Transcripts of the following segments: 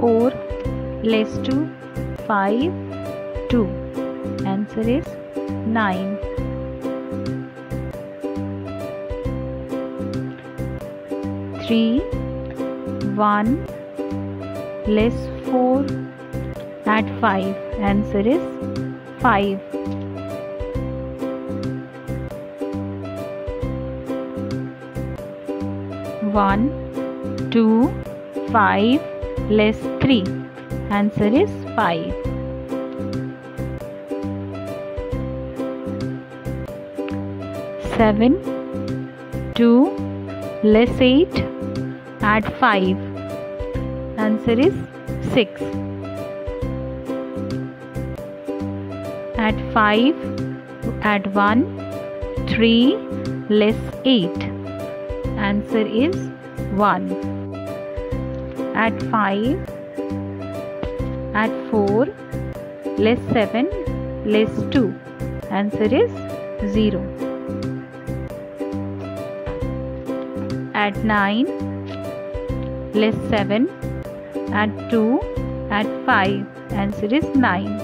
4 less 2 5 2 answer is 9 3 1 less 4 add 5 answer is 5 1 2 5 less 3 answer is 5 7 2 less 8 add 5 answer is 6 add 5 add 1 3 less 8 answer is 1 add 5 add 4 less 7 less 2 answer is 0 add 9 less 7 add 2 add 5 answer is 9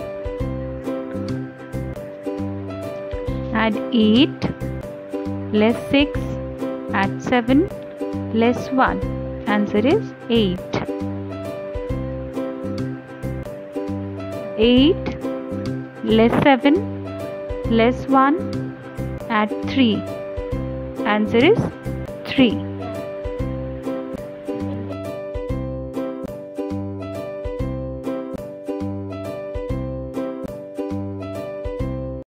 add 8 less 6 add 7 less 1 answer is 8 8 less 7 less 1 add 3 answer is 3